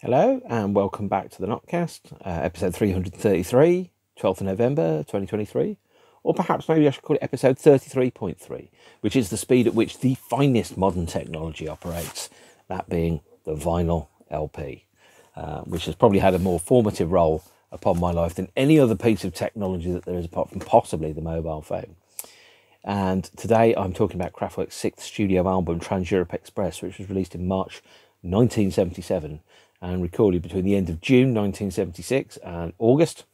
Hello and welcome back to the Notcast, uh, episode 333, 12th of November 2023. Or perhaps maybe I should call it episode 33.3, which is the speed at which the finest modern technology operates, that being the vinyl LP, uh, which has probably had a more formative role upon my life than any other piece of technology that there is apart from possibly the mobile phone. And today I'm talking about Kraftwerk's sixth studio album, Trans Europe Express, which was released in March 1977 and recorded between the end of June 1976 and August,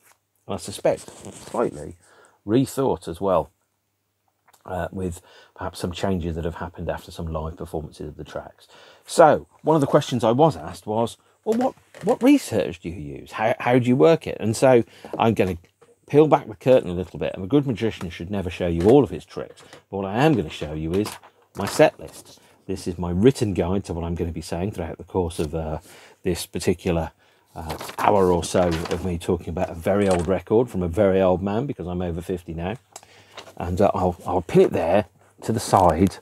I suspect slightly rethought as well, uh, with perhaps some changes that have happened after some live performances of the tracks. So, one of the questions I was asked was, well, what, what research do you use? How, how do you work it? And so I'm going to peel back the curtain a little bit. And a good magician should never show you all of his tricks. But what I am going to show you is my set list. This is my written guide to what I'm going to be saying throughout the course of uh, this particular uh, hour or so of me talking about a very old record from a very old man because I'm over 50 now. And uh, I'll, I'll pin it there to the side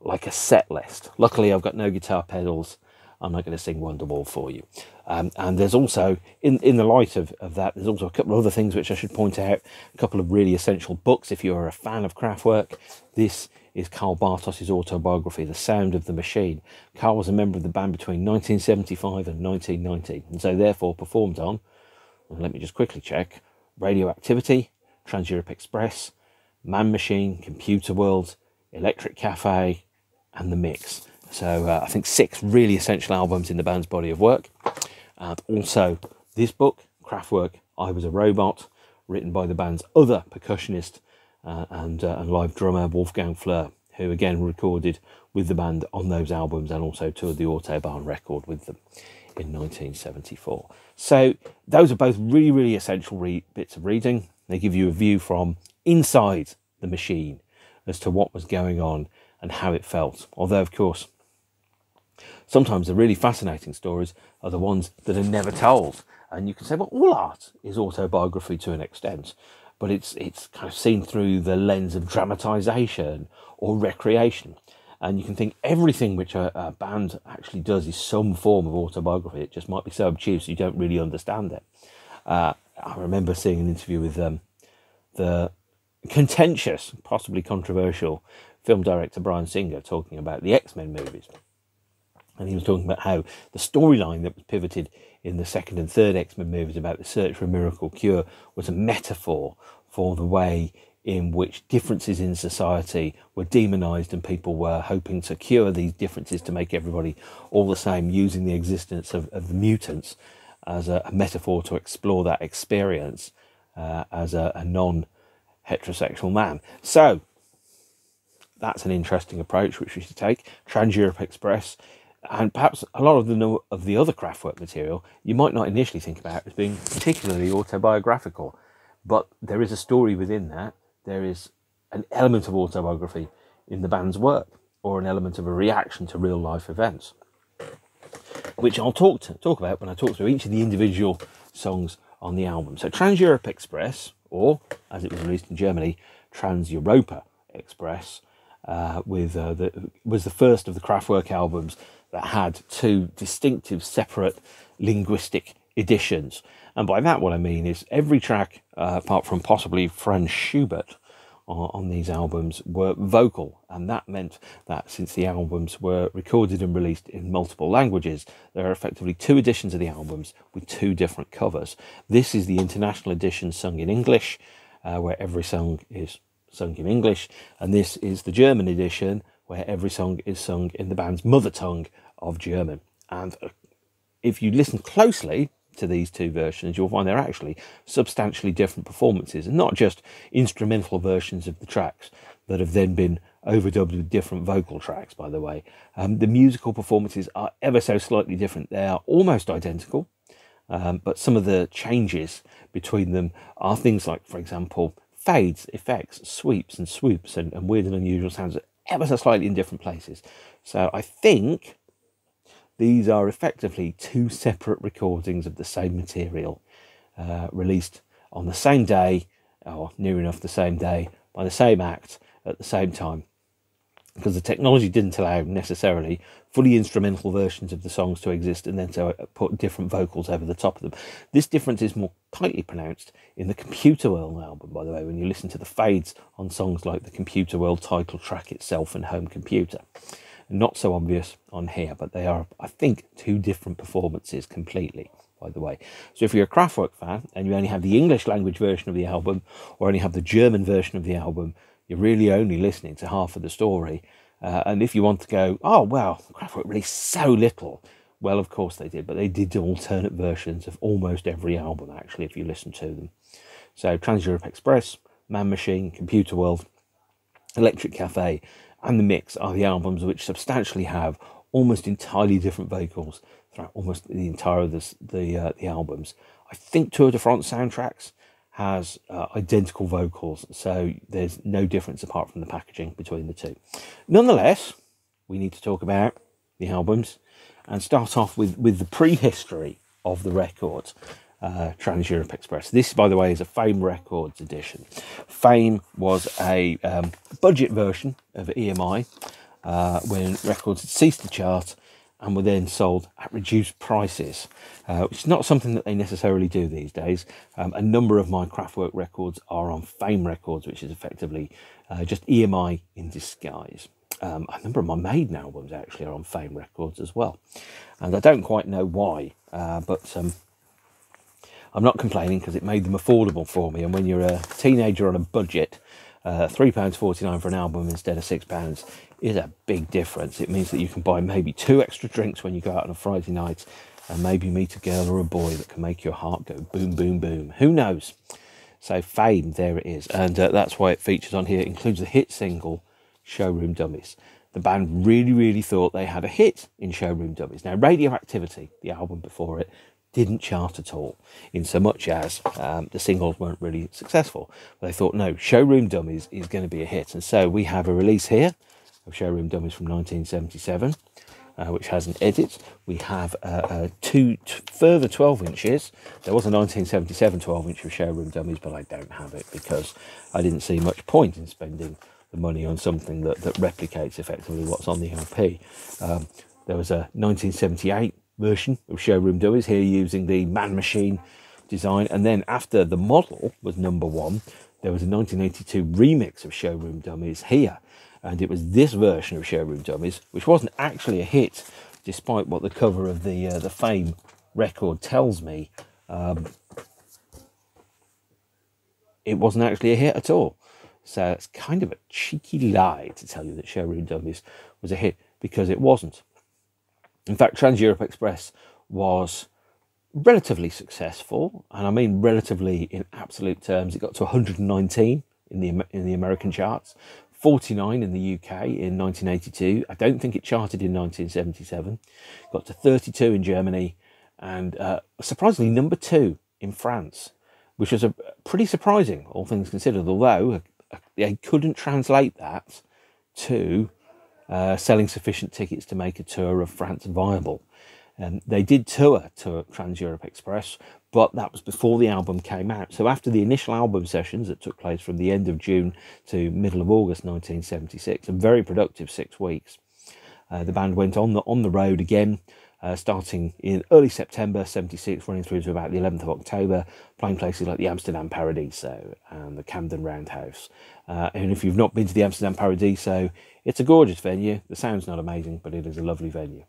like a set list. Luckily, I've got no guitar pedals. I'm not going to sing Wonderwall for you. Um, and there's also, in, in the light of, of that, there's also a couple of other things which I should point out. A couple of really essential books if you're a fan of Kraftwerk. This is Karl Bartos's autobiography, The Sound of the Machine. Karl was a member of the band between 1975 and 1990, and so therefore performed on, let me just quickly check, Radioactivity, Trans Europe Express, Man Machine, Computer World, Electric Cafe, and The Mix. So uh, I think six really essential albums in the band's body of work. And also this book, Kraftwerk, I Was a Robot, written by the band's other percussionist uh, and, uh, and live drummer Wolfgang Flür, who again recorded with the band on those albums and also toured the Autobahn record with them in 1974. So those are both really, really essential re- bits of reading. They give you a view from inside the machine as to what was going on and how it felt. Although, of course, sometimes the really fascinating stories are the ones that are never told. And you can say, well, all art is autobiography to an extent but it's it's kind of seen through the lens of dramatization or recreation. And you can think everything which a, a, band actually does is some form of autobiography. It just might be so obtuse you don't really understand it. Uh, I remember seeing an interview with um, the contentious, possibly controversial film director Bryan Singer talking about the X Men movies. And he was talking about how the storyline that was pivoted in the second and third X Men movies about the search for a miracle cure was a metaphor for the way in which differences in society were demonized and people were hoping to cure these differences to make everybody all the same, using the existence of, of the mutants as a, a, metaphor to explore that experience uh, as a, a non heterosexual man. So, that's an interesting approach which we should take. Trans Europe Express and perhaps a lot of the of the other Kraftwerk material you might not initially think about as being particularly autobiographical, but there is a story within that. There is an element of autobiography in the band's work, or an element of a reaction to real life events, which I'll talk to, talk about when I talk through each of the individual songs on the album. So Trans Europe Express, or as it was released in Germany, Trans Europa Express. Uh, with uh, the was the first of the Kraftwerk albums that had two distinctive separate linguistic editions. And by that, what I mean is every track, uh, apart from possibly Franz Schubert, uh, on these albums were vocal, and that meant that since the albums were recorded and released in multiple languages, there are effectively two editions of the albums with two different covers. This is the international edition sung in English, uh, where every song is sung in English, and this is the German edition, where every song is sung in the band's mother tongue of German. And uh, if you listen closely to these two versions, you'll find they're actually substantially different performances, and not just instrumental versions of the tracks that have then been overdubbed with different vocal tracks, by the way. Um, the musical performances are ever so slightly different. They are almost identical, um, but some of the changes between them are things like, for example, fades, effects, sweeps, and swoops, and, and weird and unusual sounds ever so slightly in different places. So I think these are effectively two separate recordings of the same material uh, released on the same day, or near enough the same day, by the same act at the same time. because the technology didn't allow necessarily fully instrumental versions of the songs to exist and then to put different vocals over the top of them. This difference is more tightly pronounced in the Computer World album, by the way, when you listen to the fades on songs like the Computer World title track itself and Home Computer. Not so obvious on here, but they are, I think, two different performances completely by the way. So if you're a Kraftwerk fan and you only have the English language version of the album or only have the German version of the album, you're really only listening to half of the story. Uh, and if you want to go, oh, well, Kraftwerk released so little. Well, of course they did, but they did alternate versions of almost every album, actually, if you listen to them. So Trans Europe Express, Man Machine, Computer World, Electric Cafe, and The Mix are the albums which substantially have almost entirely different vocals throughout almost the entire of this, the uh, the albums. I think Tour de France soundtracks has uh, identical vocals, so there's no difference apart from the packaging between the two. Nonetheless, we need to talk about the albums and start off with, with the prehistory of the record, uh, Trans Europe Express. This, by the way, is a Fame Records edition. Fame was a um, budget version of EMI uh, when records had ceased to chart and were then sold at reduced prices, uh, which is not something that they necessarily do these days. Um, a number of my Kraftwerk records are on Fame Records, which is effectively uh, just EMI in disguise. Um, a number of my Maiden albums actually are on Fame Records as well, and I don't quite know why, uh, but um, I'm not complaining because it made them affordable for me. And when you're a teenager on a budget, uh, £3.49 for an album instead of £6 is a big difference. It means that you can buy maybe two extra drinks when you go out on a Friday night and maybe meet a girl or a boy that can make your heart go boom, boom, boom. Who knows? So, Fame, there it is. And uh, that's why it features on here. It includes the hit single, Showroom Dummies. The band really, really thought they had a hit in Showroom Dummies. Now, Radioactivity, the album before it, didn't chart at all, in so much as um, the singles weren't really successful. But they thought, no, Showroom Dummies is going to be a hit. And so we have a release here of Showroom Dummies from 1977. Uh, which has an edit. We have uh, uh, two further 12 inches. There was a 1977 12 inch of Showroom Dummies, but I don't have it because I didn't see much point in spending the money on something that, that replicates effectively what's on the LP. Um, there was a 1978 version of Showroom Dummies here using the Man Machine design. And then after the model was number one, there was a 1982 remix of Showroom Dummies here. And it was this version of Showroom Dummies, which wasn't actually a hit, despite what the cover of the uh, the Fame record tells me. Um, it wasn't actually a hit at all. So it's kind of a cheeky lie to tell you that Showroom Dummies was a hit because it wasn't. In fact, Trans Europe Express was relatively successful, and I mean relatively in absolute terms. It got to 119 in the in the American charts, 49 in the UK in 1982. I don't think it charted in 1977. Got to 32 in Germany, and uh, surprisingly number two in France, which was a pretty surprising, all things considered. Although uh, they couldn't translate that to uh, selling sufficient tickets to make a tour of France viable. Um, they did tour to Trans Europe Express, but that was before the album came out. So after the initial album sessions that took place from the end of June to middle of August 1976, a very productive six weeks, uh, the band went on the on the road again. Uh, starting in early September 76, running through to about the 11th of October, playing places like the Amsterdam Paradiso and the Camden Roundhouse. Uh, and if you've not been to the Amsterdam Paradiso, it's a gorgeous venue. The sound's not amazing, but it is a lovely venue.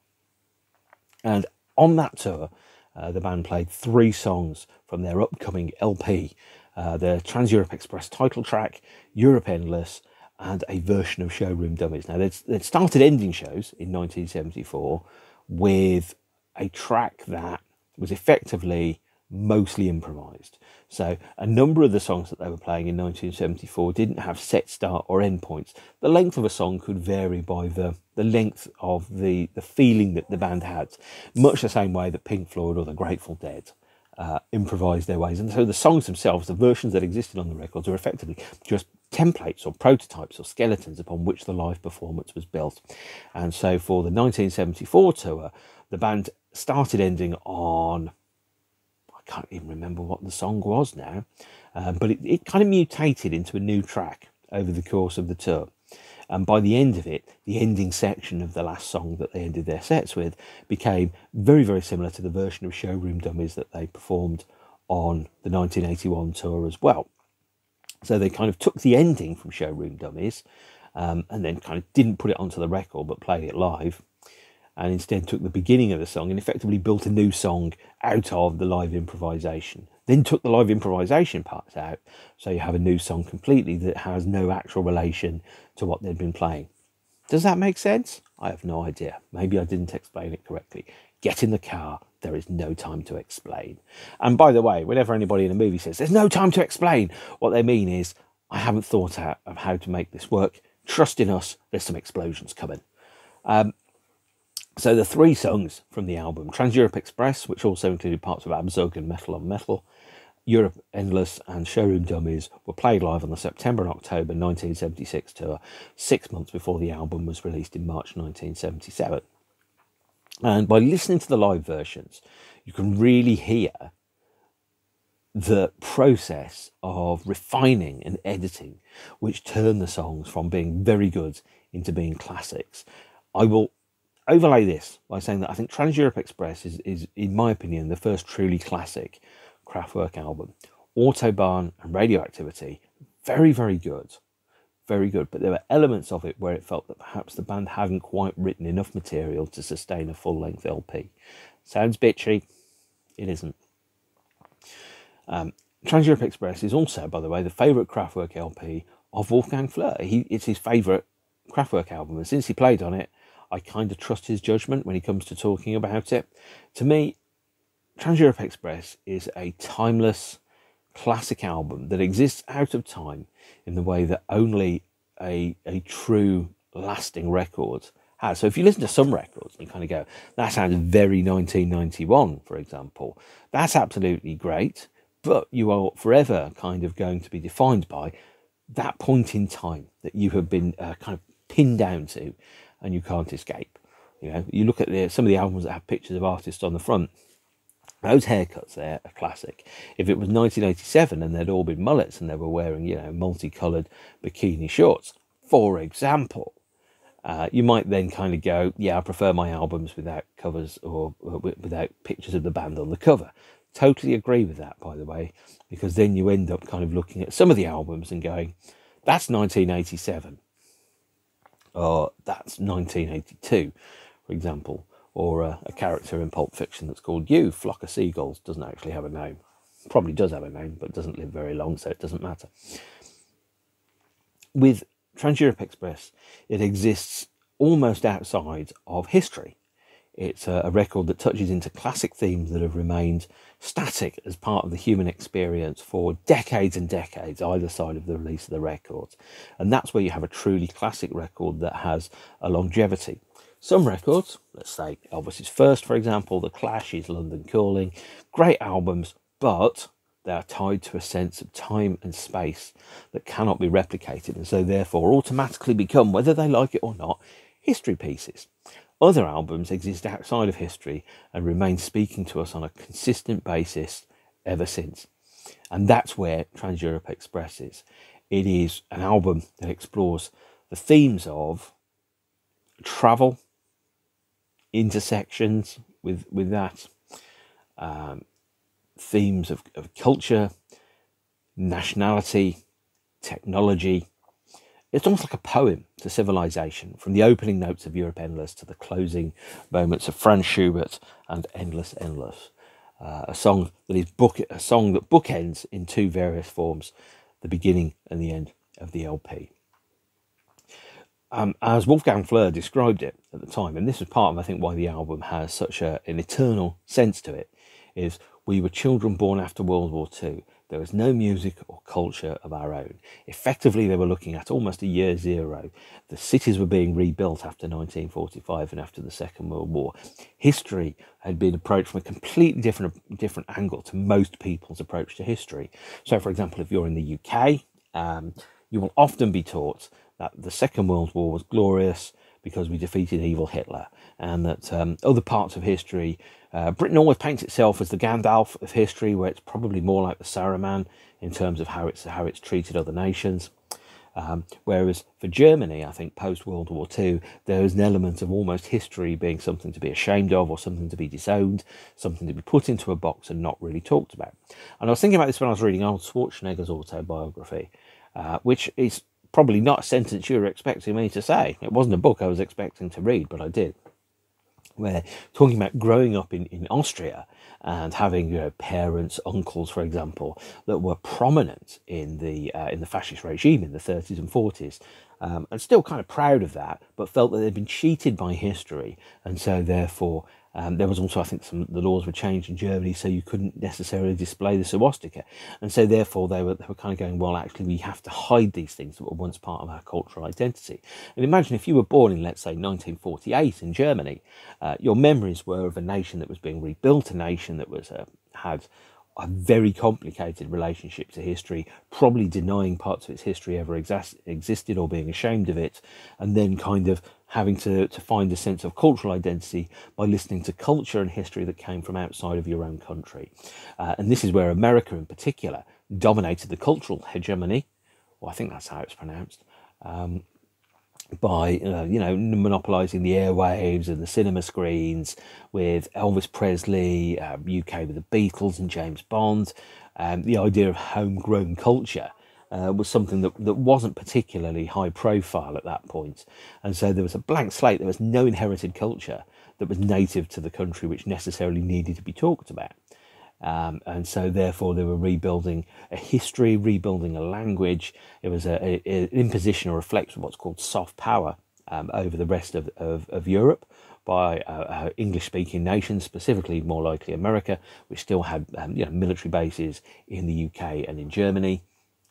And on that tour, uh, the band played three songs from their upcoming LP uh, the Trans Europe Express title track, Europe Endless, and a version of Showroom Dummies. Now, they'd, they'd started ending shows in 1974 with a track that was effectively mostly improvised. So a number of the songs that they were playing in 1974 didn't have set start or end points. The length of a song could vary by the, the length of the, the feeling that the band had, much the same way that Pink Floyd or the Grateful Dead uh, improvised their ways. And so the songs themselves, the versions that existed on the records, are effectively just templates or prototypes or skeletons upon which the live performance was built. And so for the 1974 tour, the band started ending on can't even remember what the song was now, um, but it, it kind of mutated into a new track over the course of the tour. And by the end of it, the ending section of the last song that they ended their sets with became very, very similar to the version of Showroom Dummies that they performed on the 1981 tour as well. So they kind of took the ending from Showroom Dummies um, and then kind of didn't put it onto the record but played it live and instead took the beginning of the song and effectively built a new song out of the live improvisation. Then took the live improvisation parts out, so you have a new song completely that has no actual relation to what they'd been playing. Does that make sense? I have no idea. Maybe I didn't explain it correctly. Get in the car. There is no time to explain. And by the way, whenever anybody in a movie says there's no time to explain, what they mean is I haven't thought out of how to make this work. Trust in us, there's some explosions coming. Um, so the three songs from the album, Trans Europe Express, which also included parts of Abzug and Metal on Metal, Europe Endless and Showroom Dummies were played live on the September and October 1976 tour, six months before the album was released in March 1977. And by listening to the live versions, you can really hear the process of refining and editing, which turned the songs from being very good into being classics. I will overlay this by saying that I think Trans Europe Express is, is, in my opinion, the first truly classic Kraftwerk album. Autobahn and Radioactivity, very, very good. Very good. But there were elements of it where it felt that perhaps the band hadn't quite written enough material to sustain a full length LP. Sounds bitchy. It isn't. Um, Trans Europe Express is also, by the way, the favourite Kraftwerk LP of Wolfgang Flür. He, it's his favourite Kraftwerk album, and since he played on it, I kind of trust his judgment when he comes to talking about it. To me, Trans Europe Express is a timeless classic album that exists out of time in the way that only a, a true lasting record has. So if you listen to some records and you kind of go, that sounds very 1991, for example, that's absolutely great, but you are forever kind of going to be defined by that point in time that you have been uh, kind of pinned down to and you can't escape. You know, you look at the, some of the albums that have pictures of artists on the front. Those haircuts there are classic. If it was 1987 and they'd all been mullets and they were wearing, you know, multicoloured bikini shorts, for example, uh, you might then kind of go, yeah, I prefer my albums without covers or, or without pictures of the band on the cover. Totally agree with that, by the way, because then you end up kind of looking at some of the albums and going, that's 1987 or that's 1982, for example, or a, a, character in Pulp Fiction that's called You, Flock of Seagulls, doesn't actually have a name. Probably does have a name, but doesn't live very long, so it doesn't matter. With Trans Europe Express, it exists almost outside of history. It's a, a record that touches into classic themes that have remained static as part of the human experience for decades and decades, either side of the release of the record. And that's where you have a truly classic record that has a longevity. Some records, let's say Elvis's first, for example, The Clash is London Calling, great albums, but they are tied to a sense of time and space that cannot be replicated, and so therefore automatically become, whether they like it or not, history pieces. Other albums exist outside of history and remain speaking to us on a consistent basis ever since. And that's where Trans Europe Express is. It is an album that explores the themes of travel, intersections with, with that, um, themes of, of culture, nationality, technology, it's almost like a poem to civilization, from the opening notes of Europe Endless to the closing moments of Franz Schubert and Endless Endless. Uh, a song that is book a song that bookends in two various forms, the beginning and the end of the LP. Um, as Wolfgang Flür described it at the time, and this is part of I think why the album has such a, an eternal sense to it, is we were children born after World War II there was no music or culture of our own. Effectively, they were looking at almost a year zero. The cities were being rebuilt after 1945 and after the Second World War. History had been approached from a completely different, different angle to most people's approach to history. So, for example, if you're in the UK, um, you will often be taught that the Second World War was glorious because we defeated evil Hitler, and that um, other parts of history uh, Britain always paints itself as the Gandalf of history, where it's probably more like the Saruman in terms of how it's how it's treated other nations. Um, whereas for Germany, I think post World War II, there is an element of almost history being something to be ashamed of or something to be disowned, something to be put into a box and not really talked about. And I was thinking about this when I was reading Arnold Schwarzenegger's autobiography, uh, which is probably not a sentence you were expecting me to say. It wasn't a book I was expecting to read, but I did. Where talking about growing up in, in Austria and having you know, parents, uncles, for example, that were prominent in the uh, in the fascist regime in the 30s and 40s, um, and still kind of proud of that, but felt that they'd been cheated by history, and so therefore um, there was also, I think, some the laws were changed in Germany, so you couldn't necessarily display the swastika, and so therefore they were they were kind of going, well, actually, we have to hide these things that were once part of our cultural identity. And imagine if you were born in, let's say, 1948 in Germany, uh, your memories were of a nation that was being rebuilt, a nation that was uh, had a very complicated relationship to history, probably denying parts of its history ever exas- existed or being ashamed of it, and then kind of having to, to find a sense of cultural identity by listening to culture and history that came from outside of your own country. Uh, and this is where America, in particular, dominated the cultural hegemony, well, I think that's how it's pronounced. Um, by uh, you know monopolizing the airwaves and the cinema screens with Elvis Presley, uh, UK with the Beatles and James Bond. Um, the idea of homegrown culture uh, was something that, that wasn't particularly high profile at that point. And so there was a blank slate, there was no inherited culture that was native to the country which necessarily needed to be talked about. Um, and so, therefore, they were rebuilding a history, rebuilding a language. It was an imposition or reflection of what's called soft power um, over the rest of, of, of Europe by uh, uh, English-speaking nations, specifically more likely America, which still had um, you know, military bases in the UK and in Germany,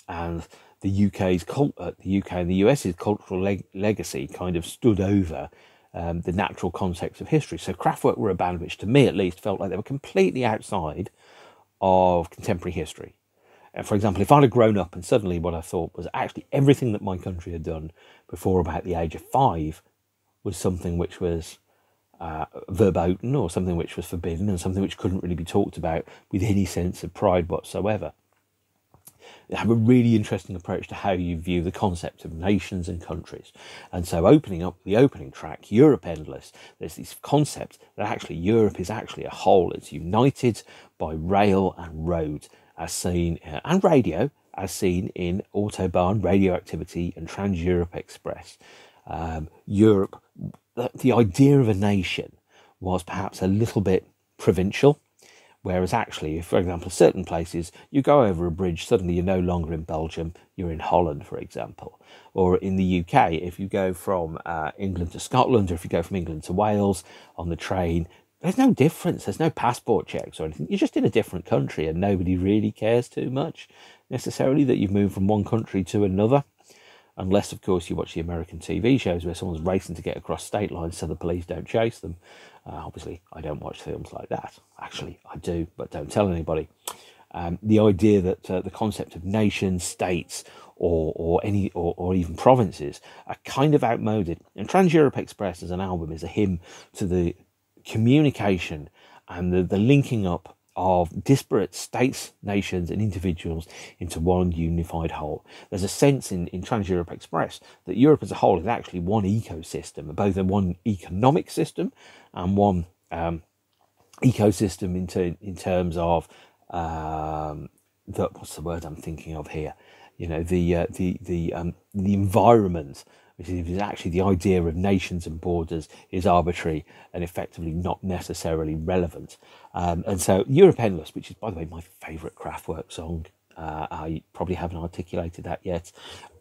and the UK's uh, the UK and the US's cultural leg- legacy kind of stood over um, the natural context of history. So Kraftwerk were a band which, to me at least, felt like they were completely outside of contemporary history. And for example, if I'd have grown up and suddenly what I thought was actually everything that my country had done before about the age of five was something which was uh, verboten or something which was forbidden and something which couldn't really be talked about with any sense of pride whatsoever have a really interesting approach to how you view the concept of nations and countries. And so, opening up the opening track, Europe Endless, there's this concept that actually Europe is actually a whole. It's united by rail and road, as seen, uh, and radio, as seen in Autobahn, Radioactivity, and Trans Europe Express. Um, Europe, the, the idea of a nation was perhaps a little bit provincial Whereas actually, for example, certain places, you go over a bridge, suddenly you're no longer in Belgium, you're in Holland, for example. Or in the UK, if you go from uh, England to Scotland, or if you go from England to Wales on the train, there's no difference. There's no passport checks or anything. You're just in a different country and nobody really cares too much necessarily that you've moved from one country to another unless, of course, you watch the American TV shows where someone's racing to get across state lines so the police don't chase them. Uh, obviously, I don't watch films like that. Actually, I do, but don't tell anybody. Um, the idea that uh, the concept of nations, states, or or any or, or even provinces are kind of outmoded. And Trans Europe Express as an album is a hymn to the communication and the, the linking up of disparate states, nations, and individuals into one unified whole. There's a sense in, in Trans Europe Express that Europe as a whole is actually one ecosystem, both a one economic system and one um, ecosystem in, ter- in terms of um, the, what's the word I'm thinking of here? You know, the uh, the the um, the environment which is actually the idea of nations and borders is arbitrary and effectively not necessarily relevant. Um, and so Europe Endless, which is, by the way, my favourite Kraftwerk song, uh, I probably haven't articulated that yet,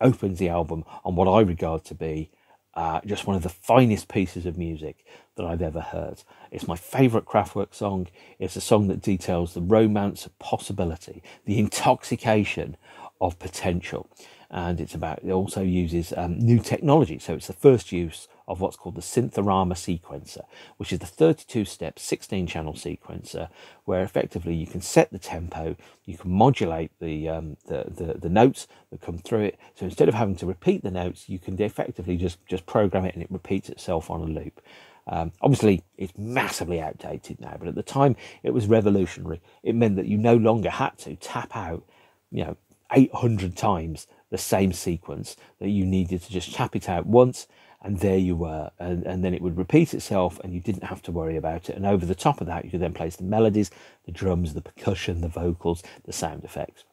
opens the album on what I regard to be uh, just one of the finest pieces of music that I've ever heard. It's my favourite Kraftwerk song. It's a song that details the romance of possibility, the intoxication of potential and it's about it also uses um, new technology. So it's the first use of what's called the Synthanorma sequencer, which is the 32 step 16 channel sequencer, where effectively you can set the tempo, you can modulate the, um, the, the, the, notes that come through it. So instead of having to repeat the notes, you can effectively just, just program it and it repeats itself on a loop. Um, obviously, it's massively outdated now, but at the time it was revolutionary. It meant that you no longer had to tap out, you know, 800 times the same sequence that you needed to just chap it out once and there you were and, and then it would repeat itself and you didn't have to worry about it. And over the top of that you could then place the melodies the drums the percussion the vocals the sound effects.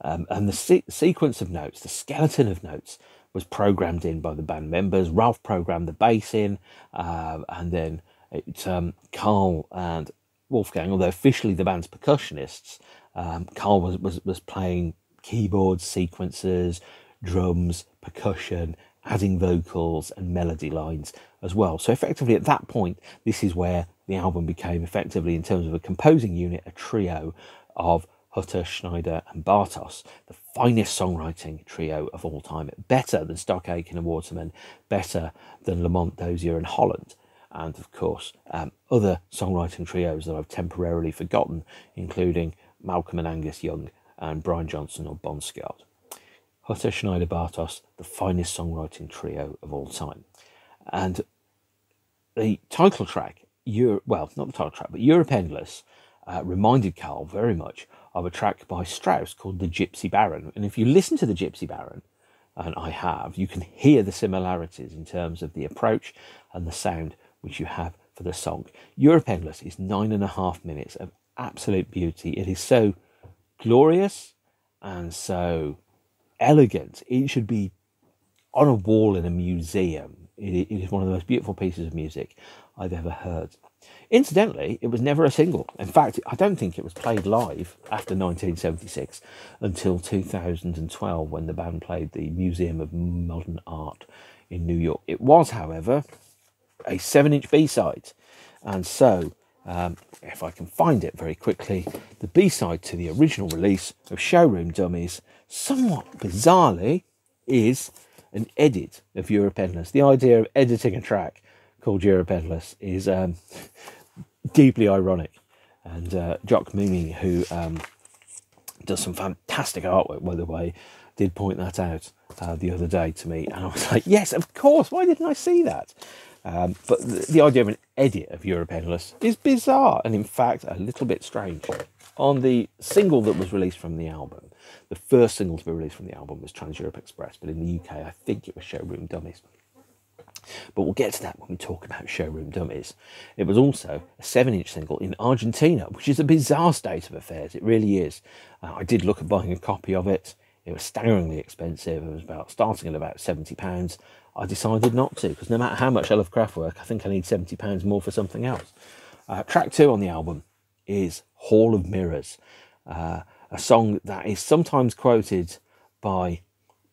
Um, and the se- sequence of notes the skeleton of notes was programmed in by the band members. Ralf programmed the bass in uh, and then it, um, Karl and wolfgang although officially the band's percussionists um, Karl was, was, was playing keyboards sequences drums percussion adding vocals and melody lines as well. So effectively at that point, this is where the album became effectively, in terms of a composing unit, a trio of Hutter, Schneider, and Bartos, the finest songwriting trio of all time. Better than Stock Aitken and Waterman, better than Lamont Dozier and Holland, and of course um, other songwriting trios that I've temporarily forgotten, including Malcolm and Angus Young and Brian Johnson or Bon Scott. Hutter Schneider Bartos, the finest songwriting trio of all time. And the title track, Euro, well, not the title track, but Europe Endless, uh, reminded Karl very much of a track by Strauss called The Gypsy Baron. And if you listen to The Gypsy Baron, and I have, you can hear the similarities in terms of the approach and the sound which you have for the song. Europe Endless is nine and a half minutes of absolute beauty. It is so glorious and so elegant. It should be on a wall in a museum. It, is one of the most beautiful pieces of music I've ever heard. Incidentally, it was never a single. In fact, I don't think it was played live after 1976 until 2012 when the band played the Museum of Modern Art in New York. It was, however, a 7 inch B side. And so, um, if I can find it very quickly, the B side to the original release of Showroom Dummies somewhat bizarrely, is an edit of Europe Endless. The idea of editing a track called Europe Endless is um, deeply ironic. And uh, Jock Mooney, who um, does some fantastic artwork, by the way, did point that out uh, the other day to me. And I was like, yes, of course, why didn't I see that? Um, but the, the, idea of an edit of Europe Endless is bizarre and, in fact, a little bit strange. On the single that was released from the album, the first single to be released from the album was Trans Europe Express, but in the UK, I think it was Showroom Dummies. But we'll get to that when we talk about Showroom Dummies. It was also a 7 inch single in Argentina, which is a bizarre state of affairs. It really is. Uh, I did look at buying a copy of it. It was staggeringly expensive. It was about starting at about £70. I decided not to because no matter how much I love Kraftwerk, I think I need £70 more for something else. Uh, track two on the album is Hall of Mirrors. Uh, a song that is sometimes quoted by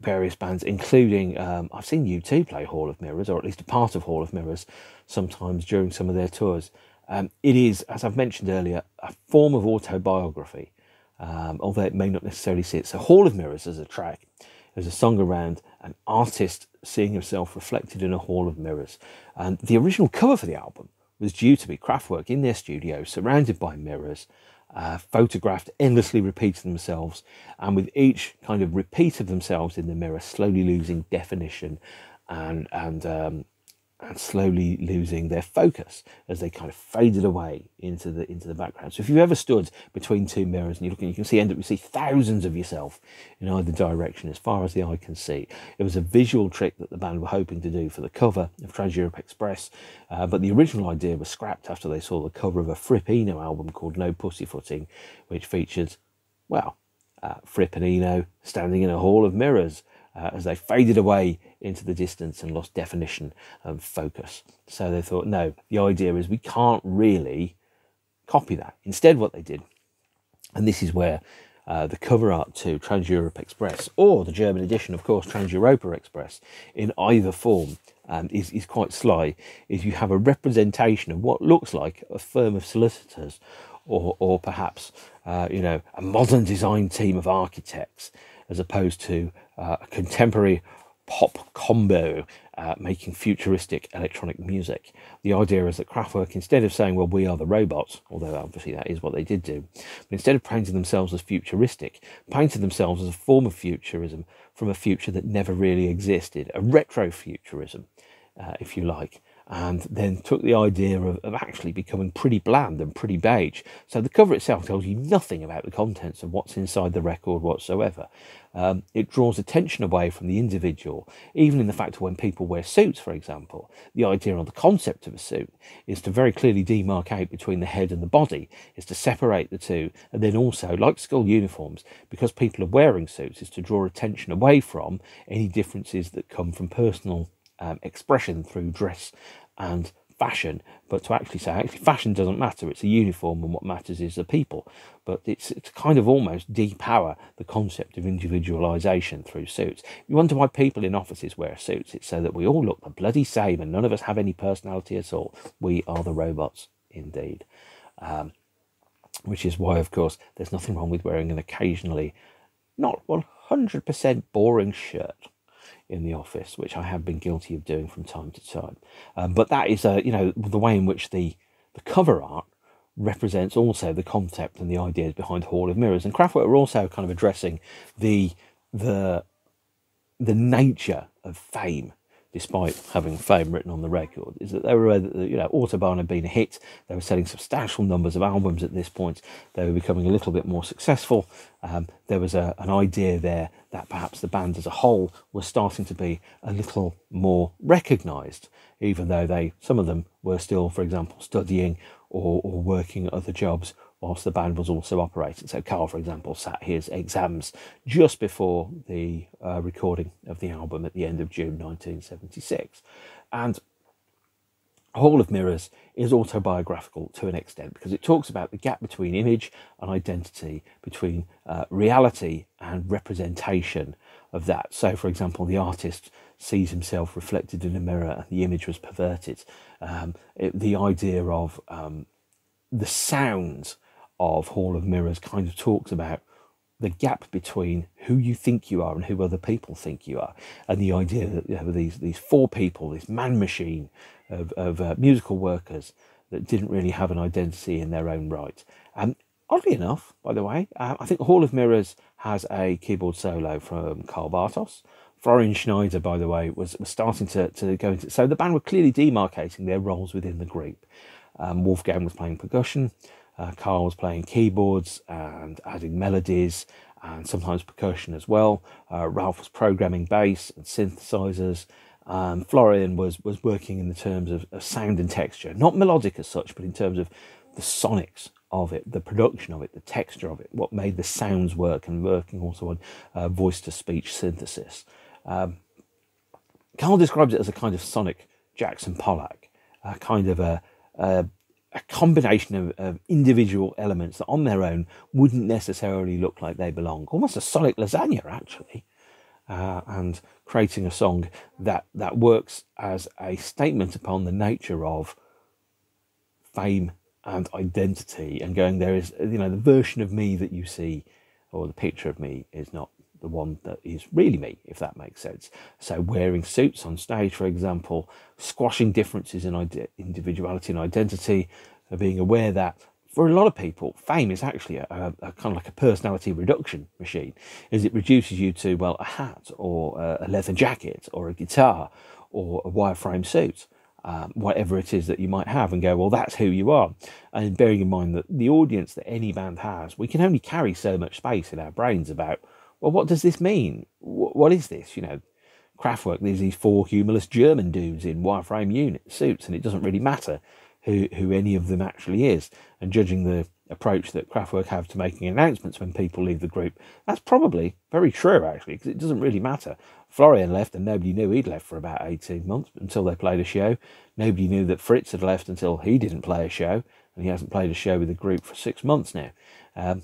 various bands, including um, I've seen U2 play Hall of Mirrors, or at least a part of Hall of Mirrors, sometimes during some of their tours. Um, it is, as I've mentioned earlier, a form of autobiography, um, although it may not necessarily see it. So, Hall of Mirrors as a track is a song around an artist seeing himself reflected in a hall of mirrors. And the original cover for the album was due to be Kraftwerk in their studio, surrounded by mirrors, uh, photographed, endlessly repeating themselves, and with each kind of repeat of themselves in the mirror, slowly losing definition and and um, and slowly losing their focus as they kind of faded away into the into the background. So if you've ever stood between two mirrors and you look and you can see end up you see thousands of yourself in either direction as far as the eye can see. It was a visual trick that the band were hoping to do for the cover of Trans Europe Express, uh, but the original idea was scrapped after they saw the cover of a Fripp & Eno album called No Pussyfooting, which featured, well, uh, Fripp and Eno standing in a hall of mirrors uh, as they faded away into the distance and lost definition and focus. So they thought, no, the idea is we can't really copy that. Instead, what they did, and this is where uh, the cover art to Trans Europe Express, or the German edition, of course, Trans Europa Express, in either form, um, is, is quite sly, is you have a representation of what looks like a firm of solicitors or, or perhaps, uh, you know, a modern design team of architects as opposed to uh, a contemporary pop combo uh, making futuristic electronic music. The idea is that Kraftwerk, instead of saying, well, we are the robots, although obviously that is what they did do, but instead of painting themselves as futuristic, painted themselves as a form of futurism from a future that never really existed, a retrofuturism, uh, if you like. and then took the idea of, of actually becoming pretty bland and pretty beige. So the cover itself tells you nothing about the contents of what's inside the record whatsoever. Um, it draws attention away from the individual, even in the fact of when people wear suits, for example. The idea or the concept of a suit is to very clearly demarcate between the head and the body, is to separate the two, and then also, like school uniforms, because people are wearing suits, is to draw attention away from any differences that come from personal um, expression through dress and fashion, but to actually say actually fashion doesn't matter. It's a uniform, and what matters is the people. But it's it's kind of almost depower the concept of individualization through suits. You wonder why people in offices wear suits. It's so that we all look the bloody same, and none of us have any personality at all. We are the robots, indeed. Um, which is why, of course, there's nothing wrong with wearing an occasionally not 100% boring shirt in the office, which I have been guilty of doing from time to time. Um, but that is, uh, you know, the way in which the, the cover art represents also the concept and the ideas behind Hall of Mirrors. And Kraftwerk are also kind of addressing the the the nature of fame despite having fame written on the record, is that they were, aware you know, Autobahn had been a hit. They were selling substantial numbers of albums at this point. They were becoming a little bit more successful. Um, there was a, an idea there that perhaps the band as a whole was starting to be a little more recognised, even though they, some of them were still, for example, studying or, or working other jobs whilst the band was also operating. So Karl, for example, sat his exams just before the uh, recording of the album at the end of June 1976. And Hall of Mirrors is autobiographical to an extent because it talks about the gap between image and identity, between uh, reality and representation of that. So, for example, the artist sees himself reflected in a mirror and the image was perverted. Um, it, the idea of um, the sound of Hall of Mirrors kind of talks about the gap between who you think you are and who other people think you are, and the idea that you know, these these four people, this man machine of, of uh, musical workers that didn't really have an identity in their own right. And oddly enough, by the way, uh, I think Hall of Mirrors has a keyboard solo from Karl Bartos. Florian Schneider, by the way, was, was starting to, to go into. So the band were clearly demarcating their roles within the group. Um, Wolfgang was playing percussion, uh, Karl was playing keyboards and adding melodies and sometimes percussion as well. Uh, Ralf was programming bass and synthesizers. Um, Florian was was working in the terms of, of, sound and texture, not melodic as such, but in terms of the sonics of it, the production of it, the texture of it, what made the sounds work, and working also on uh, voice to speech synthesis. Um, Karl describes it as a kind of sonic Jackson Pollock, a kind of a, a a combination of, of, individual elements that on their own wouldn't necessarily look like they belong. Almost a sonic lasagna, actually. Uh, and creating a song that, that works as a statement upon the nature of fame and identity and going there is you know the version of me that you see or the picture of me is not the one that is really me, if that makes sense. So, wearing suits on stage, for example, squashing differences in ide- individuality and identity, uh, being aware that for a lot of people, fame is actually a, a, a, kind of like a personality reduction machine, as it reduces you to, well, a hat or a, leather jacket or a guitar or a wireframe suit. Um, whatever it is that you might have, and go, well, that's who you are. And bearing in mind that the audience that any band has, we can only carry so much space in our brains about well, what does this mean? what is this? You know, Kraftwerk, these four humorless German dudes in wireframe unit suits, and it doesn't really matter who, who any of them actually is. And judging the approach that Kraftwerk have to making announcements when people leave the group, that's probably very true, actually, because it doesn't really matter. Florian left, and nobody knew he'd left for about 18 months until they played a show. Nobody knew that Fritz had left until he didn't play a show, and he hasn't played a show with the group for six months now. Um,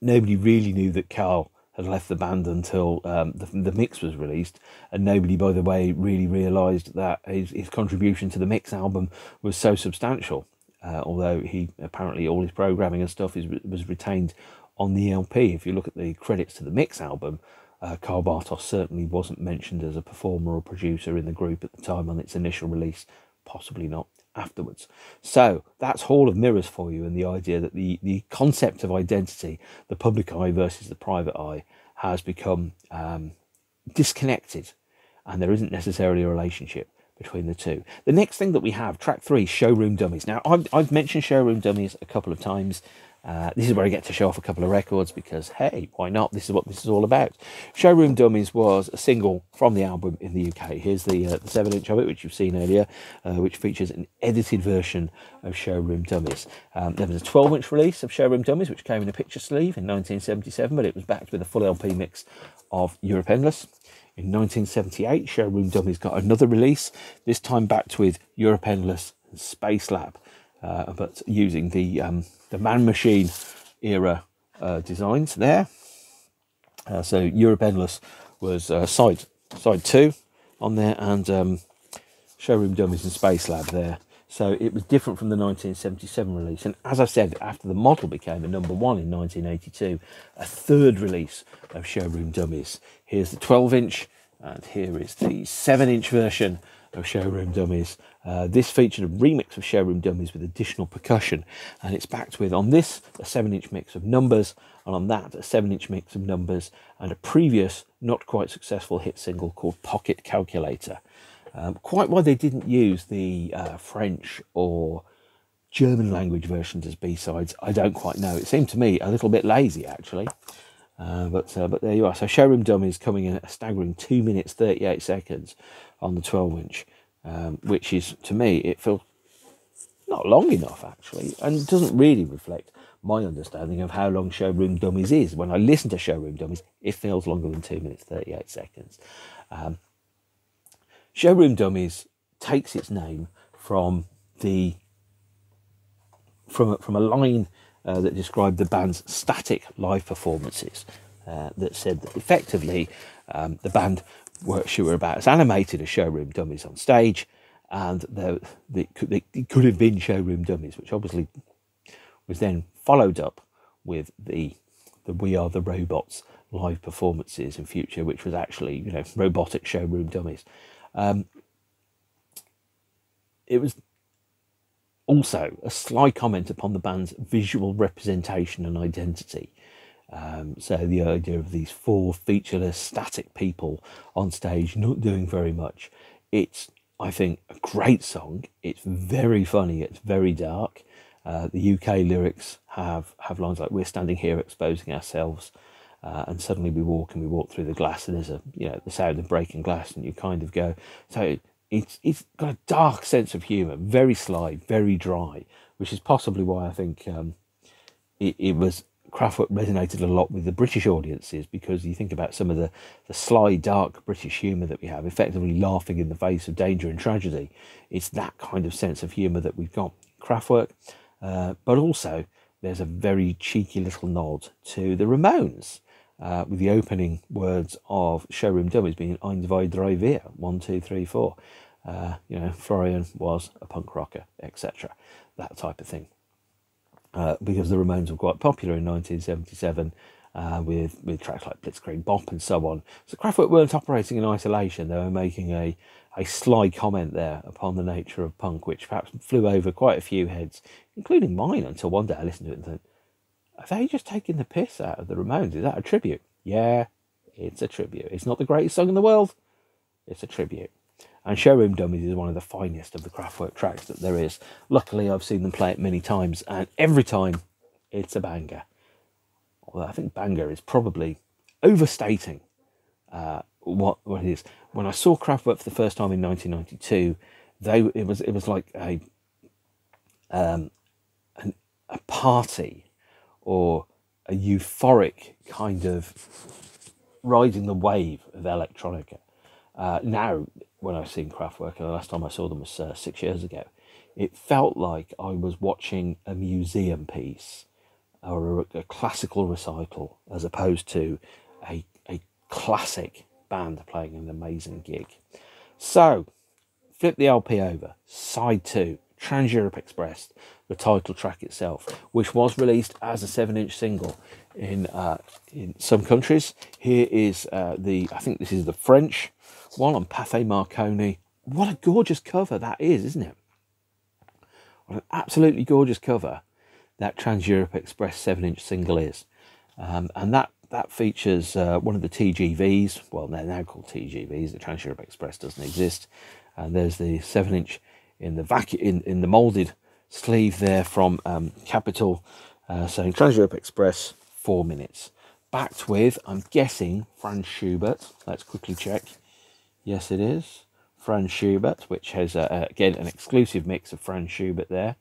nobody really knew that Karl had left the band until um, the, the mix was released, and nobody, by the way, really realised that his, his contribution to the mix album was so substantial. Uh, although he apparently all his programming and stuff is, was retained on the LP. If you look at the credits to the mix album, uh, Karl Bartos certainly wasn't mentioned as a performer or producer in the group at the time on its initial release, possibly not afterwards. So that's Hall of Mirrors for you, and the idea that the, the concept of identity, the public eye versus the private eye, has become um, disconnected, and there isn't necessarily a relationship between the two. The next thing that we have, track three, showroom dummies. Now, I've, I've mentioned showroom dummies a couple of times. Uh, this is where I get to show off a couple of records because, hey, why not? This is what this is all about. Showroom Dummies was a single from the album in the UK. Here's the, uh, the 7 inch of it, which you've seen earlier, uh, which features an edited version of Showroom Dummies. Um, there was a 12 inch release of Showroom Dummies, which came in a picture sleeve in 1977, but it was backed with a full LP mix of Europe Endless. In 1978, Showroom Dummies got another release, this time backed with Europe Endless and Space Lab, uh, but using the um, the man machine era uh, designs there. Uh, so Europe Endless was uh, side side two on there, and um, Showroom Dummies and Space Lab there. So it was different from the 1977 release. And as I said, after the model became a number one in 1982, a third release of Showroom Dummies. Here's the 12 inch, and here is the 7 inch version of Showroom Dummies. Uh, this featured a remix of Showroom Dummies with additional percussion, and it's backed with on this a 7 inch mix of numbers, and on that a 7 inch mix of numbers, and a previous not quite successful hit single called Pocket Calculator. Um, quite why they didn't use the uh, French or German language versions as B sides, I don't quite know. It seemed to me a little bit lazy actually. Uh, but uh, but there you are. So Showroom Dummies coming in at a staggering two minutes thirty eight seconds on the twelve inch, um, which is to me it feels not long enough actually, and doesn't really reflect my understanding of how long Showroom Dummies is. When I listen to Showroom Dummies, it feels longer than two minutes thirty eight seconds. Um, Showroom Dummies takes its name from the from a, from a line uh, that described the band's static live performances. Uh, that said that effectively um, the band were, were about as animated as showroom dummies on stage, and they, they, they, could have been showroom dummies, which obviously was then followed up with the the We Are the Robots live performances in future, which was actually you know robotic showroom dummies. Um, it was also a sly comment upon the band's visual representation and identity. Um, so the idea of these four featureless, static people on stage not doing very much. It's, I think, a great song. It's very funny. It's very dark. Uh, the UK lyrics have have lines like "We're standing here exposing ourselves." Uh, and suddenly we walk and we walk through the glass and there's a you know the sound of breaking glass and you kind of go so it's it's got a dark sense of humour very sly very dry which is possibly why I think um, it, it was Kraftwerk resonated a lot with the British audiences because you think about some of the, the sly, dark British humour that we have, effectively laughing in the face of danger and tragedy. It's that kind of sense of humour that we've got. Kraftwerk, uh, but also there's a very cheeky little nod to the Ramones uh, with the opening words of Showroom Dummies being Ein, zwei, drei, vier, one, two, three, four. Uh, you know, Florian was a punk rocker, etc. That type of thing. Uh, because the Ramones were quite popular in 1977 uh, with, with tracks like Blitzkrieg Bop and so on. So Kraftwerk weren't operating in isolation, they were making a, a sly comment there upon the nature of punk, which perhaps flew over quite a few heads, including mine, until one day I listened to it and thought, are they just taking the piss out of the Ramones? Is that a tribute? Yeah, it's a tribute. It's not the greatest song in the world, it's a tribute. And Showroom Dummies is one of the finest of the Kraftwerk tracks that there is. Luckily, I've seen them play it many times, and every time it's a banger. Although I think banger is probably overstating uh, what what it is. When I saw Kraftwerk for the first time in 1992, they it was it was like a um, an, a party or a euphoric kind of riding the wave of electronica. Uh, now, when I've seen Kraftwerk, the last time I saw them was uh, six years ago, it felt like I was watching a museum piece or a, a classical recital as opposed to a, a classic band playing an amazing gig. So, flip the LP over, side two, Trans Europe Express, the title track itself, which was released as a seven-inch single in uh, in some countries. Here is uh, the I think this is the French one on Pathé Marconi. What a gorgeous cover that is, isn't it? What an absolutely gorgeous cover that Trans Europe Express seven-inch single is, um, and that that features uh, one of the TGVs. Well, they're now called TGVs. The Trans Europe Express doesn't exist. And there's the seven inch in the vacuum in, in the molded sleeve there from um, Capitol, uh, saying Trans Europe Express four minutes. Backed with, I'm guessing, Franz Schubert. Let's quickly check. Yes, it is. Franz Schubert, which has, uh, again, an exclusive mix of Franz Schubert there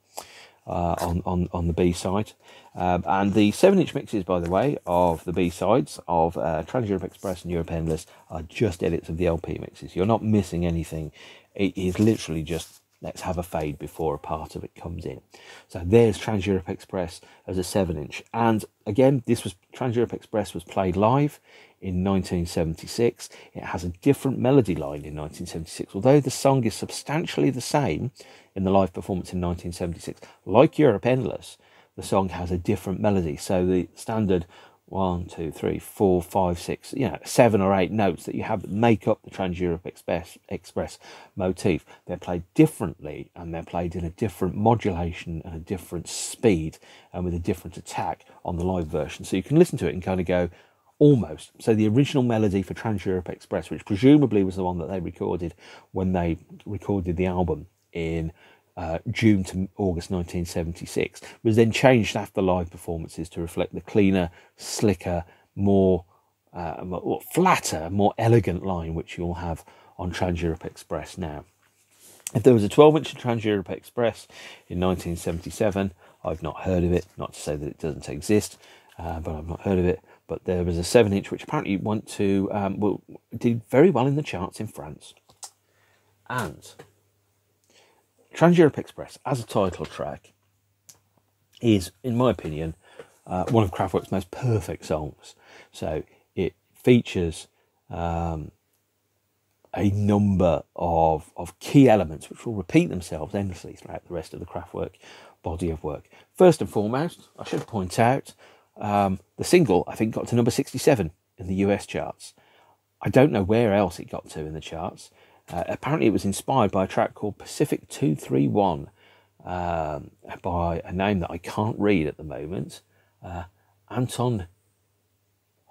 uh, on, on, on the B side. Um, and the 7 inch mixes, by the way, of the B sides of uh, Trans Europe Express and Europe Endless are just edits of the LP mixes. You're not missing anything. It is literally just let's have a fade before a part of it comes in. So there's Trans Europe Express as a 7 inch. And again, this was Trans Europe Express was played live in 1976. It has a different melody line in 1976, although the song is substantially the same in the live performance in 1976. Like Europe Endless, the song has a different melody. So the standard one, two, three, four, five, six, you know, seven or eight notes that you have that make up the Trans Europe Express, Express motif. They're played differently and they're played in a different modulation and a different speed and with a different attack on the live version. So you can listen to it and kind of go, almost. So the original melody for Trans Europe Express, which presumably was the one that they recorded when they recorded the album in uh, June to August 1976, was then changed after live performances to reflect the cleaner, slicker, more, uh, more flatter, more elegant line which you'll have on Trans Europe Express now. If there was a 12 inch Trans Europe Express in 1977, I've not heard of it, not to say that it doesn't exist, uh, but I've not heard of it. But there was a 7 inch which apparently went to, um, well, did very well in the charts in France. And Trans Europe Express as a title track is, in my opinion, uh, one of Kraftwerk's most perfect songs. So it features um, a number of, of key elements which will repeat themselves endlessly throughout the rest of the Kraftwerk body of work. First and foremost, I should point out um, the single, I think, got to number 67 in the US charts. I don't know where else it got to in the charts. Uh, apparently, it was inspired by a track called Pacific 231 um, by a name that I can't read at the moment. Uh, Anton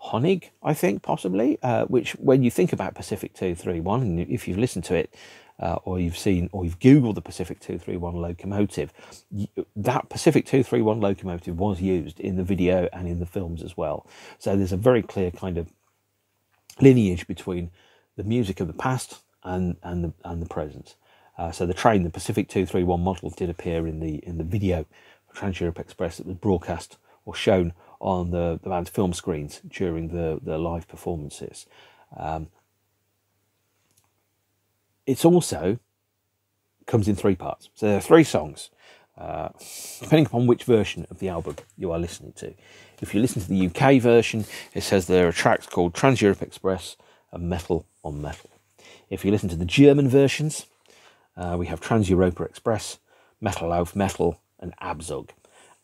Honig, I think, possibly, uh, which when you think about Pacific 231, and if you've listened to it, uh, or you've seen, or you've Googled the Pacific 231 locomotive, that Pacific 231 locomotive was used in the video and in the films as well. So there's a very clear kind of lineage between the music of the past and and the and the present. Uh, so the train, the Pacific 231 model, did appear in the in the video for Trans Europe Express that was broadcast or shown on the, the band's film screens during the, the live performances. Um, it's also comes in three parts. So there are three songs, uh, depending upon which version of the album you are listening to. If you listen to the UK version, it says there are tracks called Trans Europe Express and Metal on Metal. If you listen to the German versions, uh, we have Trans Europa Express, Metal auf Metal, and Abzug.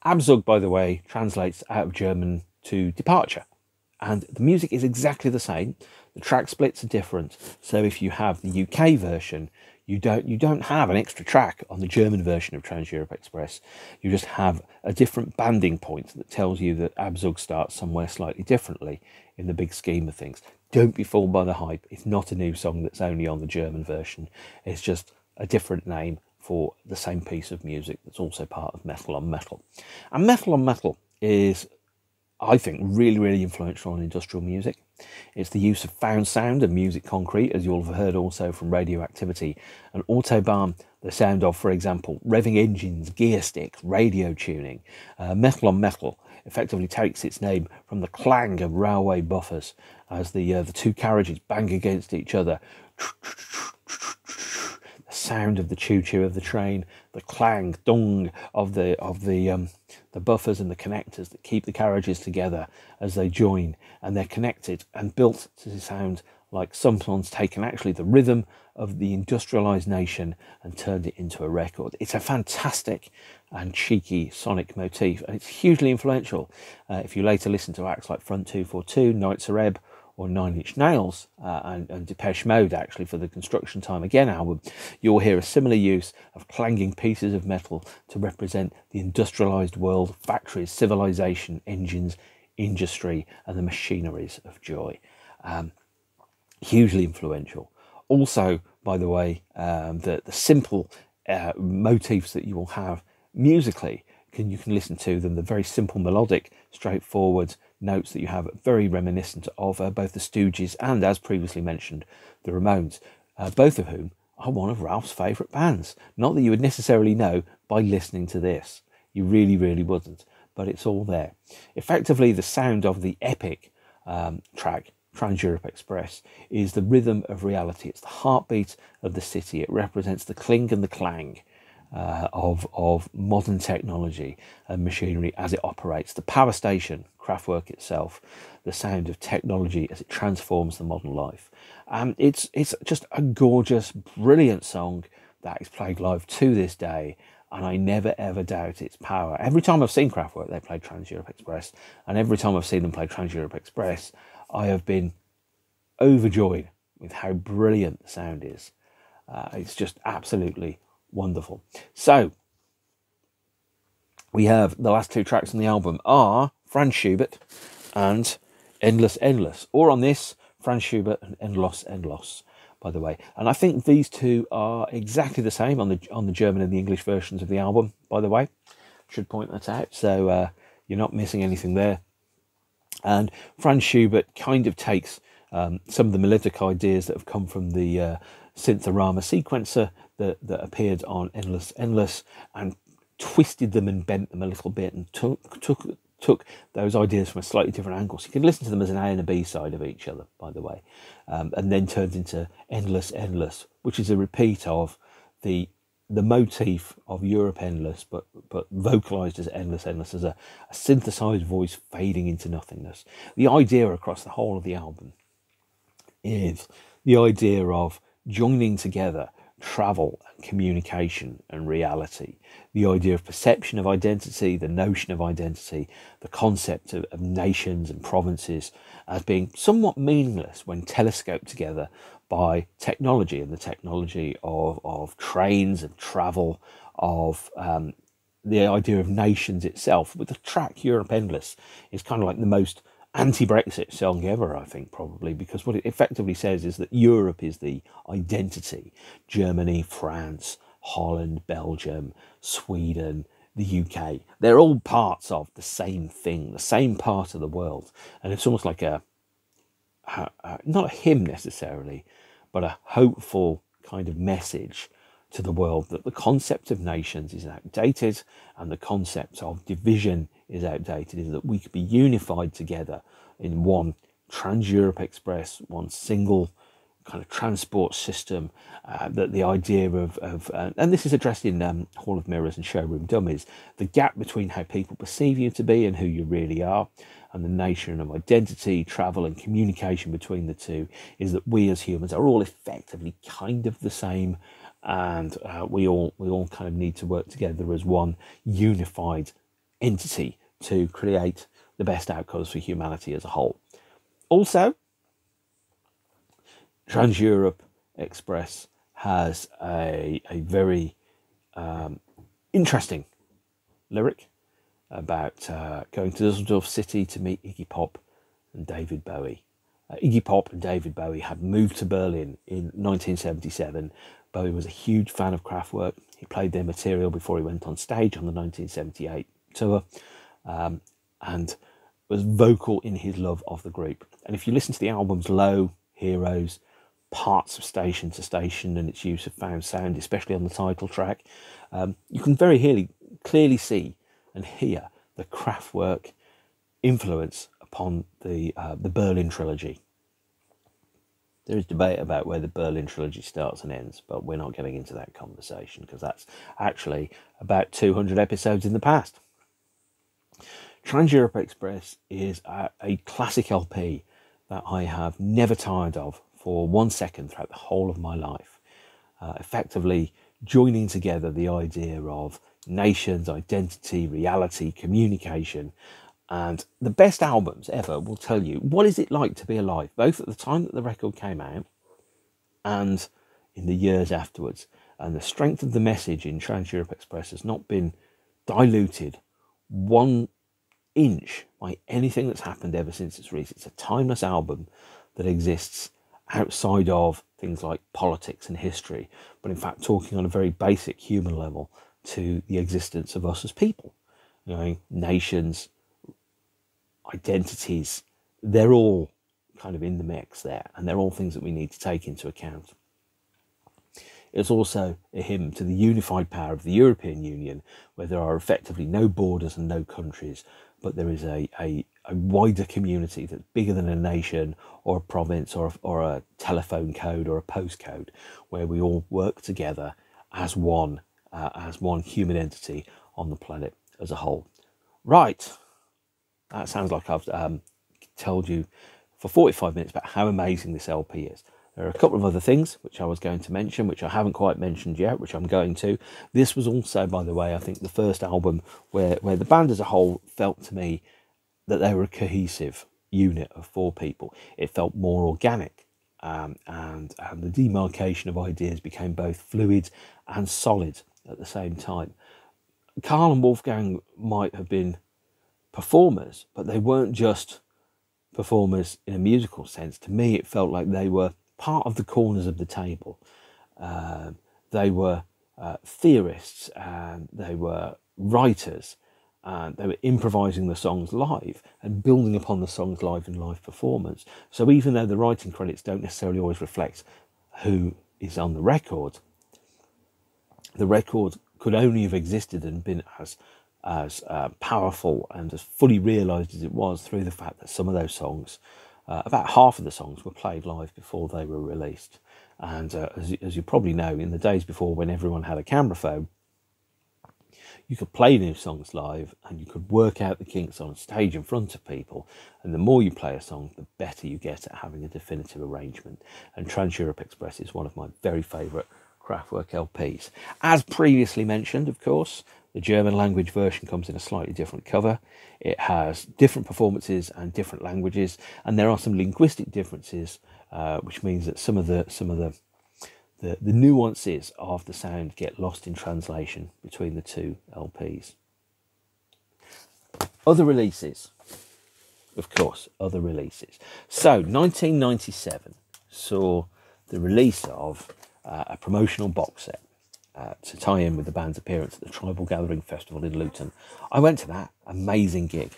Abzug, by the way, translates out of German to departure. And the music is exactly the same. The track splits are different. So if you have the UK version, you don't you don't have an extra track on the German version of Trans Europe Express. You just have a different banding point that tells you that Abzug starts somewhere slightly differently in the big scheme of things. Don't be fooled by the hype. It's not a new song that's only on the German version. It's just a different name for the same piece of music that's also part of Metal on Metal. And Metal on Metal is, I think, really, really influential on industrial music. It's the use of found sound and musique concrète, as you'll have heard also from radioactivity, and Autobahn, the sound of, for example, revving engines, gear sticks, radio tuning. Uh, metal on Metal effectively takes its name from the clang of railway buffers as the uh, the two carriages bang against each other. The sound of the choo choo of the train, the clang dong of the of the um, the buffers and the connectors that keep the carriages together as they join, and they're connected and built to sound like someone's taken actually the rhythm of the industrialized nation and turned it into a record. It's a fantastic and cheeky sonic motif, and it's hugely influential. Uh, if you later listen to acts like Front 242, Nitzer Ebb, or Nine Inch Nails uh, and, and Depeche Mode, actually, for the Construction Time Again album, you'll hear a similar use of clanging pieces of metal to represent the industrialized world, factories, civilization, engines, industry, and the machineries of joy. Um, hugely influential. Also, by the way, um, the, the simple uh, motifs that you will have musically. Can, you can listen to them, the very simple melodic, straightforward notes that you have, very reminiscent of uh, both the Stooges and, as previously mentioned, the Ramones, uh, both of whom are one of Ralf's favourite bands. Not that you would necessarily know by listening to this. You really, really wouldn't. But it's all there. Effectively, the sound of the epic um, track, Trans Europe Express, is the rhythm of reality. It's the heartbeat of the city. It represents the cling and the clang uh, of, of modern technology and machinery as it operates. The power station, Kraftwerk itself, the sound of technology as it transforms the modern life. Um, it's, it's just a gorgeous, brilliant song that is played live to this day and I never ever doubt its power. Every time I've seen Kraftwerk, they played Trans Europe Express, and every time I've seen them play Trans Europe Express, I have been overjoyed with how brilliant the sound is. Uh, it's just absolutely wonderful. So, we have the last two tracks on the album are Franz Schubert and Endless Endless, or on this, Franz Schubert and Endlos Endlos by the way. And I think these two are exactly the same on the on the German and the English versions of the album, by the way. Should point that out. So uh, you're not missing anything there. And Franz Schubert kind of takes um, some of the melodic ideas that have come from the uh, Synthanorma sequencer that, that appeared on Endless Endless and twisted them and bent them a little bit and took took took those ideas from a slightly different angle. So you can listen to them as an A and a B side of each other, by the way, um, and then turns into Endless Endless, which is a repeat of the the motif of Europe Endless, but but vocalized as Endless Endless, as a, a synthesized voice fading into nothingness. The idea across the whole of the album is the idea of joining together travel communication and reality the idea of perception of identity, the notion of identity, the concept of, of nations and provinces as being somewhat meaningless when telescoped together by technology and the technology of, of trains and travel, of um, the idea of nations itself. With the track Europe Endless is kind of like the most anti-Brexit song ever, I think, probably, because what it effectively says is that Europe is the identity. Germany, France, Holland, Belgium, Sweden, the UK. They're all parts of the same thing, the same part of the world. And it's almost like a, a, a, not a hymn necessarily, but a hopeful kind of message to the world that the concept of nations is outdated and the concept of division is outdated, is that we could be unified together in one Trans Europe Express, one single kind of transport system, uh, that the idea of, of uh, and this is addressed in um, Hall of Mirrors and Showroom Dummies, the gap between how people perceive you to be and who you really are, and the nation of identity, travel, and communication between the two is that we as humans are all effectively kind of the same, and uh, we all we all kind of need to work together as one unified entity to create the best outcomes for humanity as a whole. Also, Trans Europe Express has a, a very um, interesting lyric about uh, going to Dusseldorf City to meet Iggy Pop and David Bowie. Uh, Iggy Pop and David Bowie had moved to Berlin in 1977. Bowie was a huge fan of Kraftwerk. He played their material before he went on stage on the 1978 tour um, and was vocal in his love of the group. And if you listen to the albums Low, Heroes, parts of Station to Station and its use of found sound, especially on the title track, um, you can very clearly, clearly see and hear the Kraftwerk influence upon the uh, the Berlin trilogy. There is debate about where the Berlin trilogy starts and ends, but we're not getting into that conversation because that's actually about 200 episodes in the past. Trans Europe Express is a, a classic LP that I have never tired of for one second throughout the whole of my life, uh, effectively joining together the idea of nations, identity, reality, communication. And the best albums ever will tell you what is it like to be alive, both at the time that the record came out and in the years afterwards. And the strength of the message in Trans Europe Express has not been diluted one inch by anything that's happened ever since its release. It's a timeless album that exists outside of things like politics and history, but in fact talking on a very basic human level to the existence of us as people. You know, nations, identities, they're all kind of in the mix there, and they're all things that we need to take into account. It's also a hymn to the unified power of the European Union, where there are effectively no borders and no countries, but there is a, a, a wider community that's bigger than a nation or a province or, or a telephone code or a postcode, where we all work together as one, uh, as one human entity on the planet as a whole. Right, that sounds like I've um, told you for 45 minutes about how amazing this LP is. There are a couple of other things which I was going to mention, which I haven't quite mentioned yet, which I'm going to. This was also, by the way, I think the first album where, where the band as a whole felt to me that they were a cohesive unit of four people. It felt more organic, um, and, and the demarcation of ideas became both fluid and solid at the same time. Karl and Wolfgang might have been performers, but they weren't just performers in a musical sense. To me, it felt like they were part of the corners of the table. Uh, they were uh, theorists and they were writers and they were improvising the songs live and building upon the songs live in live performance. So even though the writing credits don't necessarily always reflect who is on the record, the record could only have existed and been as as uh, powerful and as fully realised as it was through the fact that some of those songs uh, about half of the songs were played live before they were released. And uh, as, as, you probably know, in the days before when everyone had a camera phone, you could play new songs live and you could work out the kinks on stage in front of people. And the more you play a song, the better you get at having a definitive arrangement. And Trans Europe Express is one of my very favourite Kraftwerk LPs. As previously mentioned, of course, the German language version comes in a slightly different cover. It has different performances and different languages, and there are some linguistic differences, uh, which means that some of the some of the, the the nuances of the sound get lost in translation between the two LPs. Other releases, of course, other releases. So, 1997 saw the release of uh, a promotional box set uh, to tie in with the band's appearance at the Tribal Gathering Festival in Luton. I went to that amazing gig,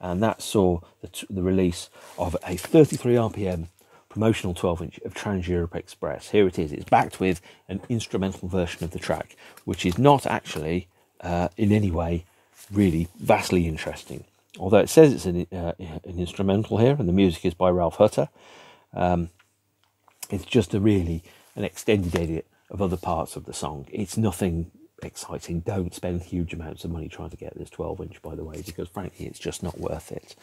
and that saw the, t- the release of a 33 RPM promotional 12 inch of Trans Europe Express. Here it is. It's backed with an instrumental version of the track, which is not actually uh, in any way really vastly interesting. Although it says it's an, uh, an instrumental here, and the music is by Ralf Hutter, um, it's just a really an extended edit of other parts of the song. It's nothing exciting. Don't spend huge amounts of money trying to get this 12 inch, by the way, because frankly, it's just not worth it.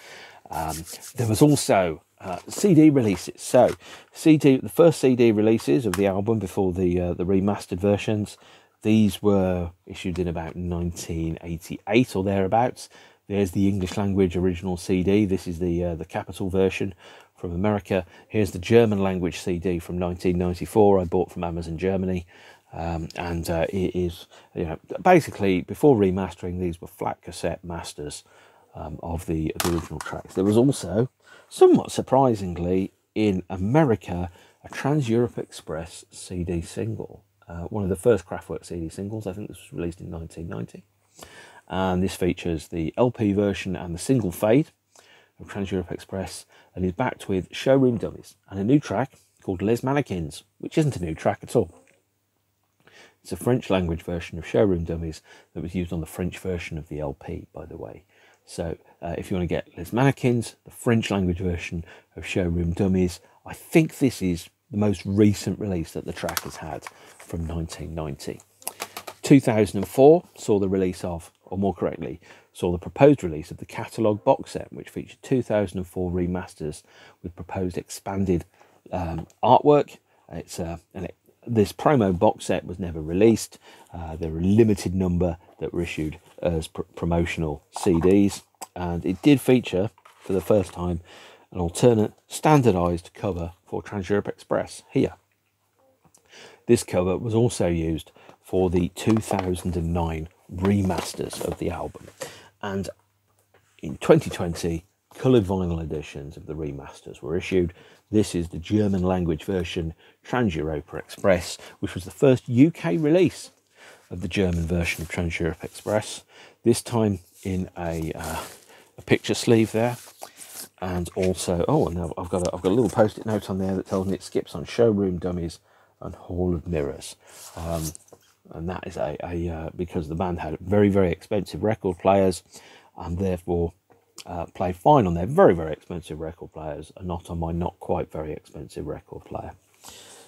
Um, there was also uh, CD releases. So, CD, the first CD releases of the album before the uh, the remastered versions, these were issued in about 1988 or thereabouts. There's the English language original CD. This is the uh, the Capitol version from America. Here's the German language CD from 1994 I bought from Amazon Germany. Um, and uh, it is, you know, basically before remastering, these were flat cassette masters um, of the, the original tracks. There was also, somewhat surprisingly, in America, a Trans Europe Express CD single. Uh, one of the first Kraftwerk CD singles. I think this was released in 1990. And this features the LP version and the single fade of Trans Europe Express and is backed with Showroom Dummies and a new track called Les Mannequins, which isn't a new track at all. It's a French language version of Showroom Dummies that was used on the French version of the LP, by the way. So uh, if you want to get Les Mannequins, the French language version of Showroom Dummies, I think this is the most recent release that the track has had from 1990. 2004 saw the release of, or more correctly, saw the proposed release of the catalogue box set, which featured 2004 remasters with proposed expanded um, artwork. It's uh, and it, this promo box set was never released. Uh, there were a limited number that were issued as pr- promotional CDs, and it did feature for the first time an alternate standardized cover for Trans Europe Express here. This cover was also used for the 2009 remasters of the album. And in 2020, coloured vinyl editions of the remasters were issued. This is the German language version Trans Europa Express, which was the first UK release of the German version of Trans Europe Express. This time in a, uh, a picture sleeve there, and also oh, and I've got a, I've got a little post-it note on there that tells me it skips on showroom dummies and Hall of Mirrors. Um, and that is a, a uh, because the band had very very expensive record players and therefore uh, played fine on their very very expensive record players and not on my not quite very expensive record player.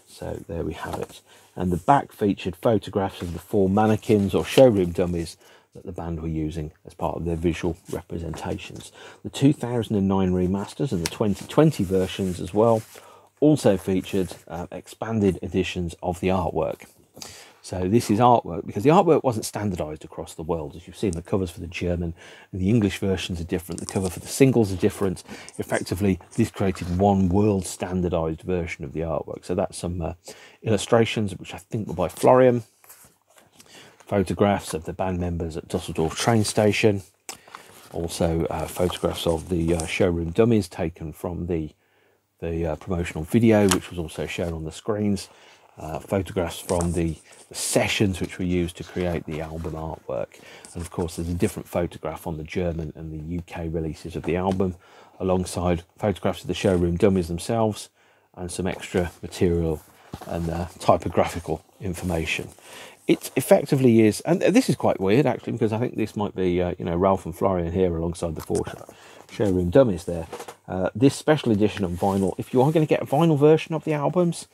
So there we have it. And the back featured photographs of the four mannequins or showroom dummies that the band were using as part of their visual representations. The 2009 remasters and the 2020 versions as well also featured uh, expanded editions of the artwork so this is artwork because the artwork wasn't standardized across the world. As you've seen, the covers for the German and the English versions are different. The cover for the singles are different. Effectively, this created one world standardized version of the artwork. So that's some uh, illustrations, which I think were by Florian. Photographs of the band members at Dusseldorf train station. Also, uh, photographs of the uh, showroom dummies taken from the the uh, promotional video, which was also shown on the screens uh, photographs from the, the, sessions which were used to create the album artwork. And of course, there's a different photograph on the German and the UK releases of the album, alongside photographs of the showroom dummies themselves and some extra material and uh, typographical information. It effectively is, and this is quite weird actually, because I think this might be, uh, you know, Ralf and Florian here alongside the four showroom dummies there. Uh, this special edition of vinyl, if you are going to get a vinyl version of the albums,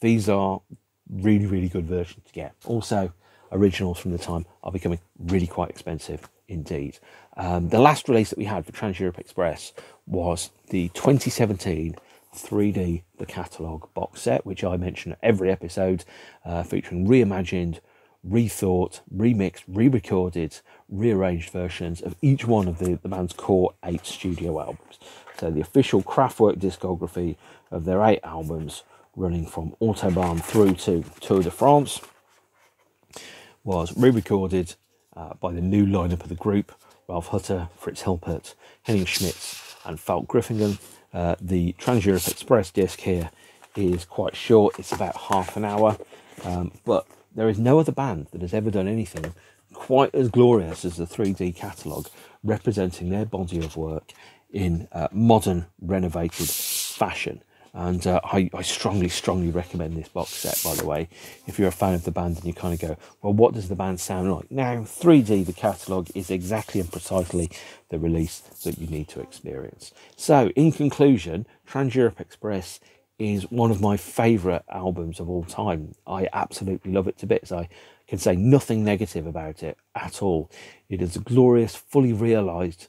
these are really, really good versions to get. Also, originals from the time are becoming really quite expensive indeed. Um, the last release that we had for Trans Europe Express was the 2017 3D The Catalogue box set, which I mention every episode, uh, featuring reimagined, rethought, remixed, re recorded, rearranged versions of each one of the, the band's core eight studio albums. So, the official Kraftwerk discography of their eight albums running from Autobahn through to Tour de France, was re-recorded uh, by the new lineup of the group, Ralf Hutter, Fritz Hilpert, Henning Schmitz and Falk Grieffenhagen. Uh, the Trans-Europe Express disc here is quite short, it's about half an hour, um, but there is no other band that has ever done anything quite as glorious as the 3D catalogue, representing their body of work in uh, modern, renovated fashion. And uh, I, I, strongly, strongly recommend this box set, by the way. If you're a fan of the band and you kind of go, well, what does the band sound like? Now, 3D, the catalogue, is exactly and precisely the release that you need to experience. So, in conclusion, Trans Europe Express is one of my favourite albums of all time. I absolutely love it to bits. I can say nothing negative about it at all. It is a glorious, fully realised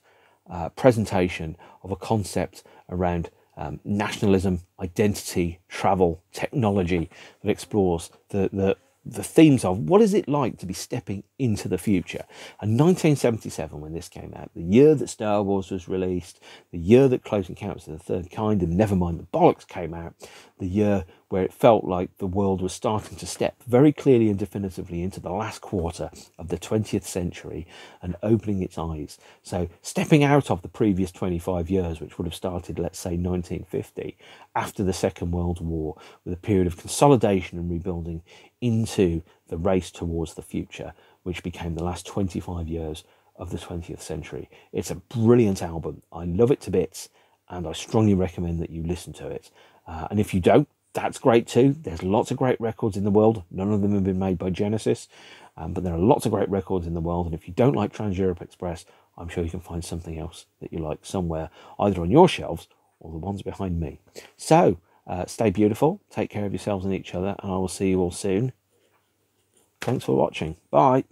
uh, presentation of a concept around um, nationalism, identity, travel, technology that explores the, the, the themes of what is it like to be stepping into the future. And 1977, when this came out, the year that Star Wars was released, the year that Close Encounters of the Third Kind and Nevermind the Bollocks came out, the year where it felt like the world was starting to step very clearly and definitively into the last quarter of the 20th century and opening its eyes. So, stepping out of the previous 25 years, which would have started, let's say, 1950, after the Second World War, with a period of consolidation and rebuilding into the race towards the future, which became the last 25 years of the 20th century. It's a brilliant album. I love it to bits, and I strongly recommend that you listen to it. Uh, and if you don't, that's great too. There's lots of great records in the world. None of them have been made by Genesis, um, but there are lots of great records in the world. And if you don't like Trans Europe Express, I'm sure you can find something else that you like somewhere, either on your shelves or the ones behind me. So, uh, stay beautiful, take care of yourselves and each other, and I will see you all soon. Thanks for watching. Bye.